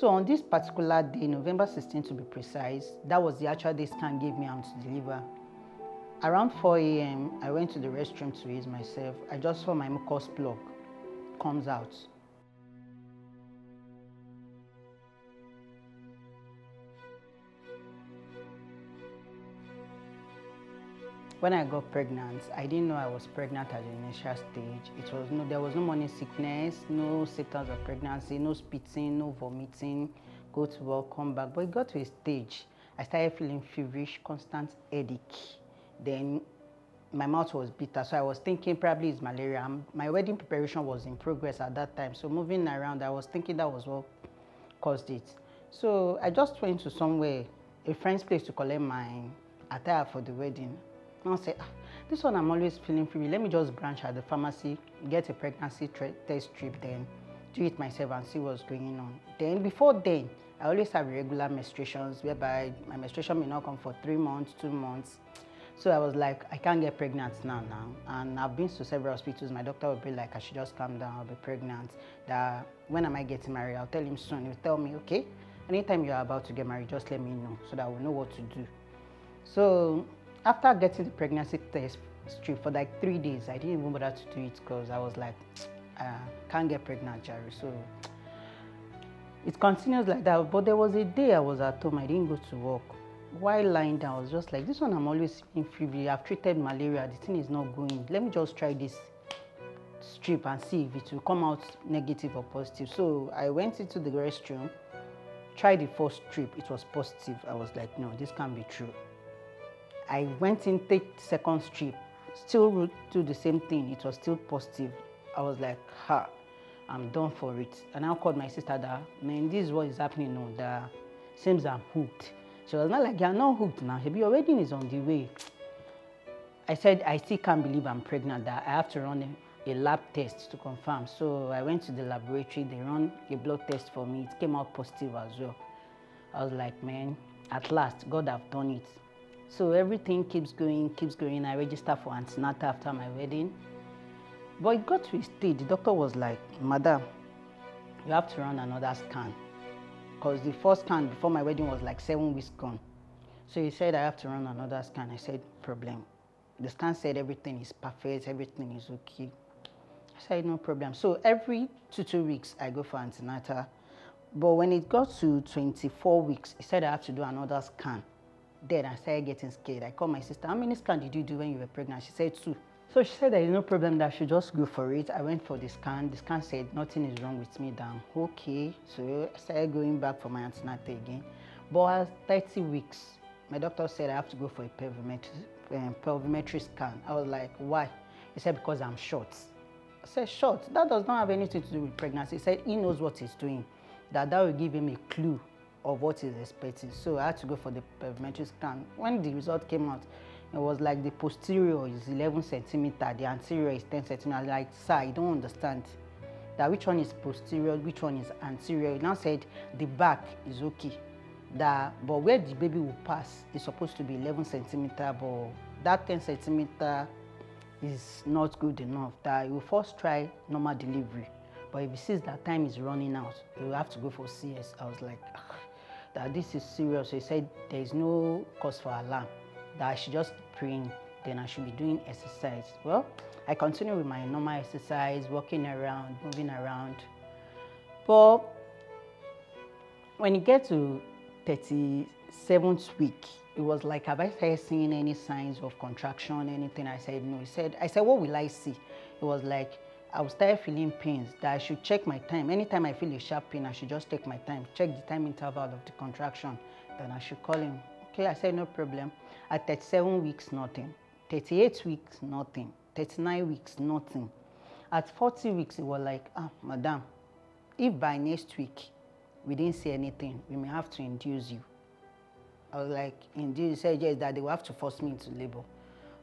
So on this particular day, November 16 to be precise, that was the actual day scan gave me I'm to deliver. Around 4 a.m., I went to the restroom to ease myself. I just saw my mucus plug comes out. When I got pregnant, I didn't know I was pregnant at the initial stage. It was no, there was no morning sickness, no symptoms of pregnancy, no spitting, no vomiting, go to work, come back. But it got to a stage, I started feeling feverish, constant headache. Then my mouth was bitter, so I was thinking probably it's malaria. My wedding preparation was in progress at that time, so moving around, I was thinking that was what caused it. So I just went to somewhere, a friend's place to collect my attire for the wedding. I said, ah, this one I'm always feeling free. Let me just branch at the pharmacy, get a pregnancy test strip, then do it myself and see what's going on. Then before then, I always have regular menstruations whereby my menstruation may not come for three months, two months. So I was like, I can't get pregnant now, now. And I've been to several hospitals. My doctor would be like, I should just calm down, I'll be pregnant. That when am I getting married? I'll tell him soon. He'll tell me, okay, anytime you're about to get married, just let me know so that we'll know what to do. So after getting the pregnancy test strip for like three days, I didn't even bother to do it because I was like, I ah, can't get pregnant, Jerry. So it continues like that. But there was a day I was at home, I didn't go to work. While lying down, I was just like, this one I'm always in fever. I've treated malaria, the thing is not going. Let me just try this strip and see if it will come out negative or positive. So I went into the restroom, tried the first strip, it was positive. I was like, no, this can't be true. I went in, take second strip, still do the same thing. It was still positive. I was like, ha, I'm done for it. And I called my sister that, man, this is what is happening now. That seems I'm hooked. She was not like, you're not hooked now. Your wedding is on the way. I said, I still can't believe I'm pregnant, that I have to run a, a lab test to confirm. So I went to the laboratory, they ran a blood test for me. It came out positive as well. I was like, man, at last, God have done it. So everything keeps going, keeps going. I registered for antenatal after my wedding. But it got to a stage, the doctor was like, Madam, you have to run another scan. Because the first scan before my wedding was like seven weeks gone. So he said, I have to run another scan. I said, problem. The scan said everything is perfect, everything is okay. I said, no problem. So every two, two weeks, I go for antenatal. But when it got to 24 weeks, he said I have to do another scan. Then I started getting scared. I called my sister, how many scans did you do when you were pregnant? She said two. So she said there is no problem that I should just go for it. I went for the scan. The scan said nothing is wrong with me. Down. Okay. So I started going back for my antenatal again. But at 30 weeks, my doctor said I have to go for a pelvimetry, um, pelvimetry scan. I was like, why? He said, because I'm short. I said, short? That does not have anything to do with pregnancy. He said he knows what he's doing. That that will give him a clue of what he's expecting. So I had to go for the pelvimetry scan. When the result came out, it was like the posterior is 11 centimeter, the anterior is 10 centimeter. Like, sir, I don't understand that which one is posterior, which one is anterior. He now said the back is okay. That, but where the baby will pass is supposed to be 11 centimeter, but that 10 centimeter is not good enough. That you will first try normal delivery. But if he sees that time is running out, you will have to go for CS. I was like, that this is serious. He said there is no cause for alarm that I should just praying, then I should be doing exercise. Well, I continue with my normal exercise, walking around, moving around. But when it gets to 37th week, it was like, have I started seeing any signs of contraction, anything? I said, no. He said, I said, what will I see? It was like, I will start feeling pains that I should check my time. Anytime I feel a sharp pain, I should just take my time, check the time interval of the contraction. Then I should call him. Okay, I said, no problem. At 37 weeks, nothing. 38 weeks, nothing. 39 weeks, nothing. At 40 weeks, it was like, ah, madam, if by next week we didn't see anything, we may have to induce you. I was like, induce, said yes, that they will have to force me into labor.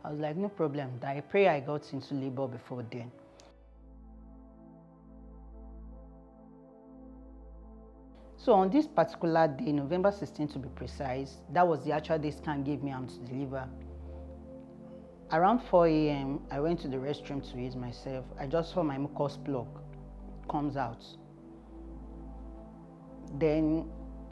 I was like, no problem. That I pray I got into labor before then. So on this particular day, November 16 to be precise, that was the actual day scan gave me I'm to deliver. Around 4 a.m., I went to the restroom to use myself. I just saw my mucus plug comes out. Then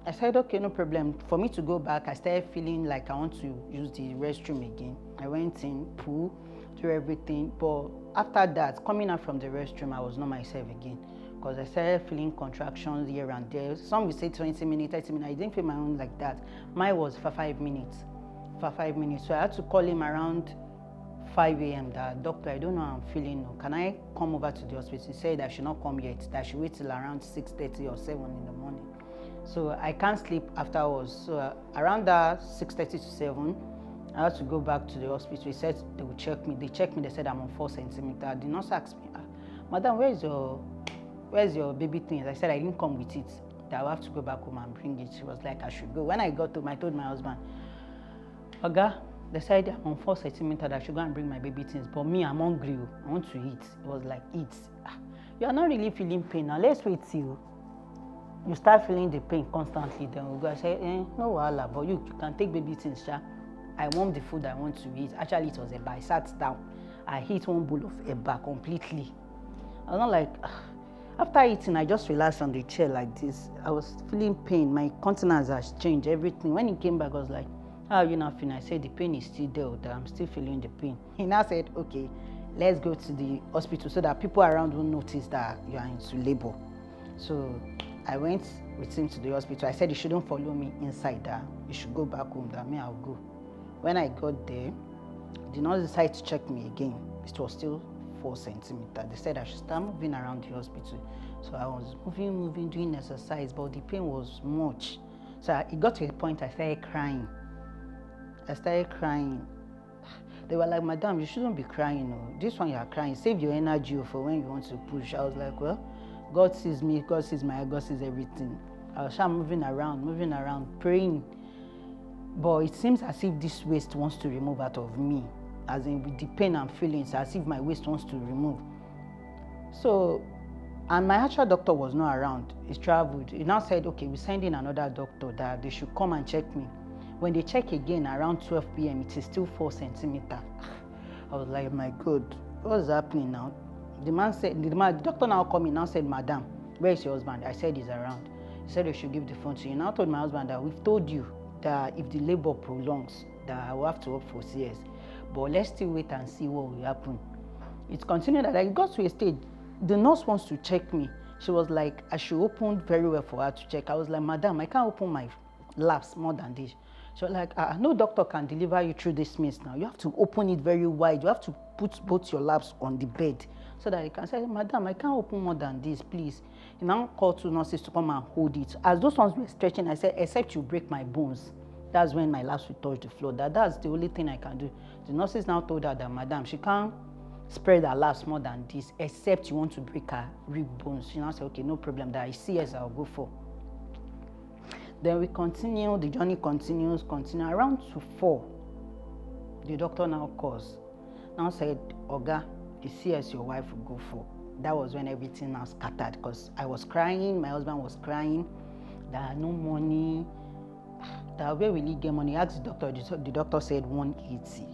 I said, okay, no problem. For me to go back, I started feeling like I want to use the restroom again. I went in, pool, do everything. But after that, coming out from the restroom, I was not myself again because I started feeling contractions here and there. Some will say 20 minutes, 30 minutes. I didn't feel my own like that. Mine was for five minutes, for five minutes. So I had to call him around 5 a.m. that doctor, I don't know how I'm feeling. Can I come over to the hospital? He said I should not come yet. That I should wait till around 6:30 or 7 in the morning. So I can't sleep afterwards. So uh, around that 6:30 to 7, I had to go back to the hospital. He said they would check me. They checked me. They said I'm on four centimeter. The nurse asked me, ah, "Madam, where is your where's your baby things? I said I didn't come with it. That I have to go back home and bring it. She was like, I should go. When I got home, I told my husband, Oga, they said I'm on four centimeter that I should go and bring my baby things. But me, I'm hungry. Oh. I want to eat. It was like, eat. Ah, you are not really feeling pain. Now let's wait till you start feeling the pain constantly. Then we'll go. I say, eh, no wahala, but you, you can take baby things, sha. I want the food I want to eat. Actually, it was eba. I sat down. I ate one bowl of eba completely. I was not like, ah, after eating, I just relaxed on the chair like this. I was feeling pain. My countenance has changed, everything. When he came back, I was like, how you not feeling? I said, the pain is still there, that I'm still feeling the pain. He now said, okay, let's go to the hospital so that people around will notice that you are into labor. So I went with him to the hospital. I said he shouldn't follow me inside that. He should go back home, that me, I'll go. When I got there, the nurse decided to check me again. It was still four centimeter. They said I should start moving around the hospital. So I was moving, moving, doing exercise, but the pain was much. So it got to a point I started crying. I started crying. They were like, Madam, you shouldn't be crying. No. This one you are crying. Save your energy oh, for when you want to push. I was like, well, God sees me, God sees my, God sees everything. I was moving around, moving around, praying. But it seems as if this waste wants to remove out of me as in with the pain and feelings, as if my waist wants to remove. So, and my actual doctor was not around. He traveled. He now said, okay, we send in another doctor that they should come and check me. When they check again around 12 p.m., it is still four centimeter. I was like, my God, what's happening now? The man said, the, man, the doctor now called me now said, Madam, where is your husband? I said he's around. He said they should give the phone to you. Now told my husband that we've told you that if the labor prolongs, that I will have to opt for CS. But let's still wait and see what will happen. It continued that I got to a stage. The nurse wants to check me. She was like, I should open very well for her to check. I was like, Madam, I can't open my laps more than this. She was like, ah, no doctor can deliver you through this means now. You have to open it very wide. You have to put both your laps on the bed so that you can say, Madam, I can't open more than this, please. He now called two nurses to come and hold it. As those ones were stretching, I said, except you break my bones. That's when my last will touch the floor. That, that's the only thing I can do. The nurses now told her that, Madam, she can't spread her laps more than this, except you want to break her rib bones. She now said, okay, no problem, that I see as I'll go for. Then we continue, the journey continues, continue. Around to four, the doctor now calls. Now said, Oga, the CS your wife will go for. That was when everything now scattered because I was crying, my husband was crying, there are no money, that where will he get money? I asked the doctor, the doctor said 180.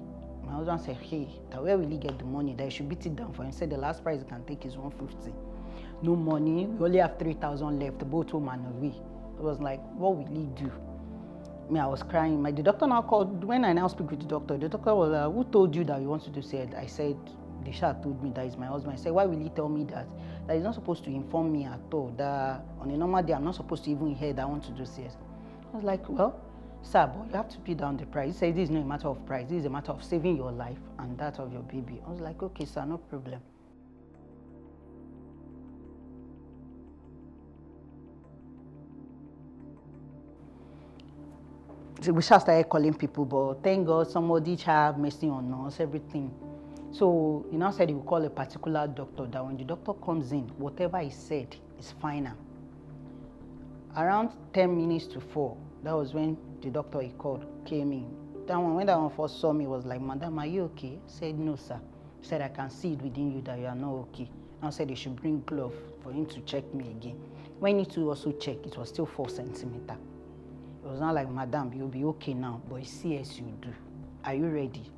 My husband said, hey, that where will he get the money? That he should beat it down for him. He said the last price he can take is 150. No money, we only have 3,000 left, both home and away. I was like, what will he do? Me, I was crying. My the doctor now called. When I now speak with the doctor, the doctor was, uh, who told you that you want to do said? I said, the shark told me that is my husband. I said, why will he tell me that? That he's not supposed to inform me at all. That on a normal day, I'm not supposed to even hear that I want to do CS. I was like, well, sir, but you have to pay down the price. He said, this is not a matter of price. This is a matter of saving your life and that of your baby. I was like, okay, sir, no problem. So we just started calling people, but thank God somebody have mercy on us, everything. So he now said will call a particular doctor that when the doctor comes in, whatever he said is final. Around 10 minutes to 4, that was when the doctor he called came in. That one, when that one first saw me, was like, Madam, are you okay? I said, no, sir. Said, I can see it within you that you are not okay. And I said they should bring glove for him to check me again. When he to also check, it was still four centimeter. It was not like, Madam, you'll be okay now, but CS you do. Are you ready?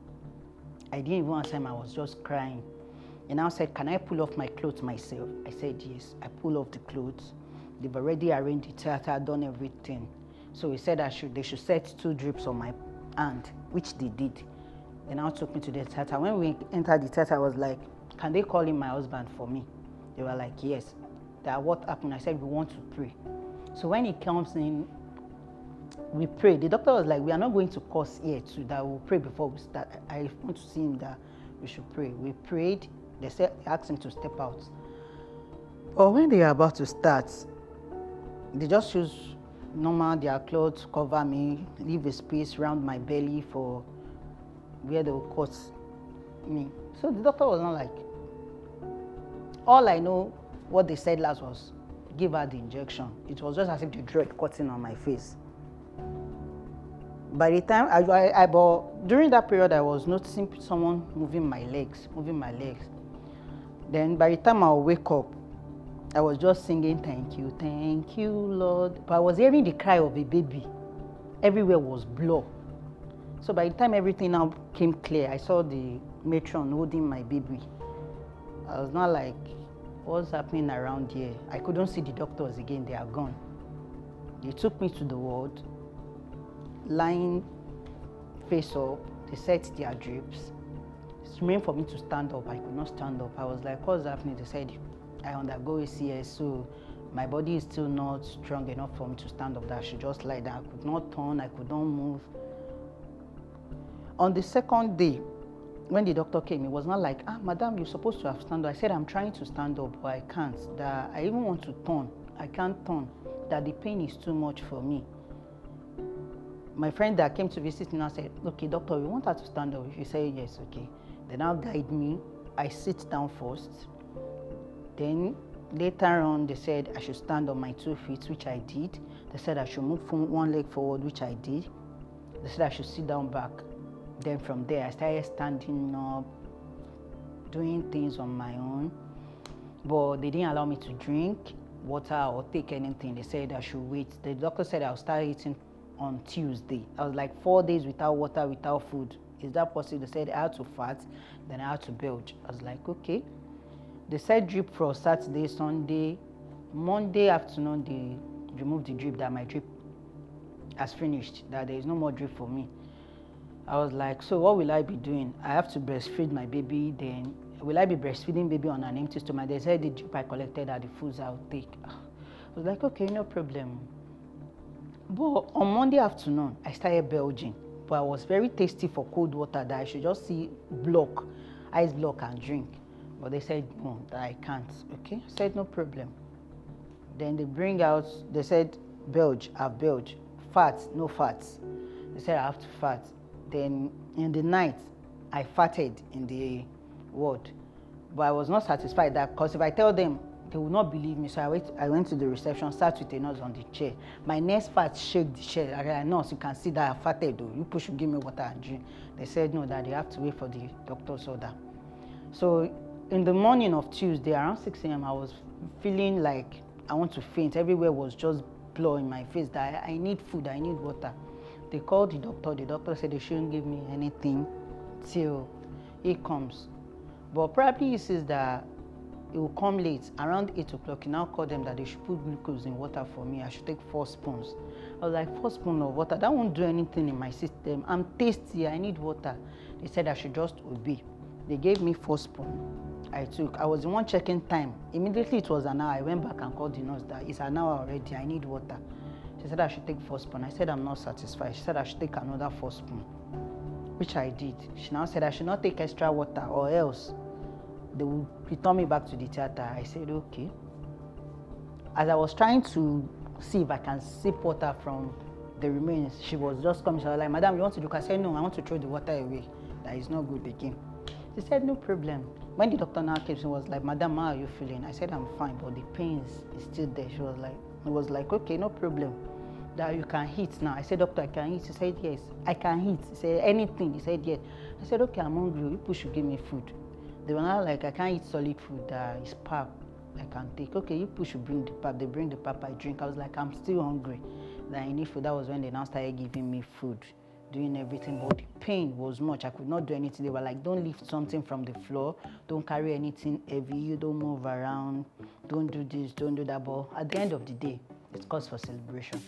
I didn't even answer him, I was just crying. And I said, can I pull off my clothes myself? I said, yes. I pull off the clothes. They've already arranged the theater, done everything. So he said I should, they should set two drips on my hand, which they did. They now took me to the theater. When we entered the theater, I was like, can they call in my husband for me? They were like, yes. That what happened? I said, we want to pray. So when he comes in, we pray. The doctor was like, we are not going to cause here to that we'll pray before we start. I want to see him that we should pray. We prayed. They said, asked him to step out. But when they are about to start, they just use normal their clothes cover me, leave a space around my belly for where they will cut me. So the doctor was not like. All I know, what they said last was, give her the injection. It was just as if they dread cutting on my face. By the time I, I, I but during that period, I was noticing someone moving my legs, moving my legs. Then by the time I wake up, I was just singing, Thank you, thank you, Lord. But I was hearing the cry of a baby. Everywhere was blur. So by the time everything now came clear, I saw the matron holding my baby. I was not like, what's happening around here? I couldn't see the doctors again, they are gone. They took me to the ward, lying face up, they set their drips. It's remained for me to stand up. I could not stand up. I was like, what's happening? They said, I undergo a CS, so my body is still not strong enough for me to stand up that I should just lie down. I could not turn, I could not move. On the second day, when the doctor came, it was not like, ah, madam, you're supposed to have stand up. I said, I'm trying to stand up, but I can't. That I even want to turn. I can't turn. That the pain is too much for me. My friend that came to visit me now said, okay, doctor, we want her to stand up. She said, yes, okay. They now guide me. I sit down first. Then later on, they said I should stand on my two feet, which I did. They said I should move from one leg forward, which I did. They said I should sit down back. Then from there, I started standing up, doing things on my own. But they didn't allow me to drink water or take anything. They said I should wait. The doctor said I'll start eating on Tuesday. I was like four days without water, without food. Is that possible? They said I had to fast, then I had to belch. I was like, okay. They said drip for Saturday, Sunday, Monday afternoon. They removed the drip that my drip has finished. That there is no more drip for me. I was like, so what will I be doing? I have to breastfeed my baby. Then will I be breastfeeding baby on an empty stomach? They said the drip I collected are the foods I'll take. Ah, I was like, okay, no problem. But on Monday afternoon, I started belching. But I was very thirsty for cold water that I should just see block, ice block and drink. But they said, no, that I can't. Okay, I said, no problem. Then they bring out, they said, belch, I've belch. Fat, no fats. They said I have to fat. Then in the night, I farted in the ward. But I was not satisfied that because if I tell them, they will not believe me. So I went, I went to the reception, sat with a nurse on the chair. My nurse fat shake the chair. I said, nurse, you can see that I farted though. You push, give me water and drink. They said no, that they have to wait for the doctor's order. So in the morning of Tuesday, around 6 a.m., I was feeling like I want to faint. Everywhere was just blood in my face that I, I need food, I need water. They called the doctor. The doctor said they shouldn't give me anything till he comes. But probably he says that it will come late, around 8 o'clock. He now called them that they should put glucose in water for me. I should take four spoons. I was like, four spoons of water? That won't do anything in my system. I'm thirsty. I need water. They said I should just obey. They gave me four spoon. I took. I was the one checking time. Immediately it was an hour. I went back and called the nurse that it's an hour already. I need water. She said I should take four spoon. I said I'm not satisfied. She said I should take another four spoon, which I did. She now said I should not take extra water or else they will return me back to the theater. I said okay. As I was trying to see if I can sip water from the remains, she was just coming. She was like, Madam, you want to do? I said, No, I want to throw the water away. That is not good again. She said, No problem. When the doctor now came, she was like, Madam, how are you feeling? I said, I'm fine, but the pain is still there. She was like, it was like, okay, no problem. That you can eat now. I said, Doctor, I can eat. She said, Yes. I can eat. He said, Anything. He said, Yes. I said, Okay, I'm hungry. You should give me food. They were not like, I can't eat solid food. That is pap. I can take. Okay, you should bring the pap. They bring the pap. I drink. I was like, I'm still hungry. That I need food. That was when they now started giving me food doing everything, but the pain was much. I could not do anything. They were like, don't lift something from the floor, don't carry anything heavy, you don't move around, don't do this, don't do that. But at the end of the day, it's cause for celebration.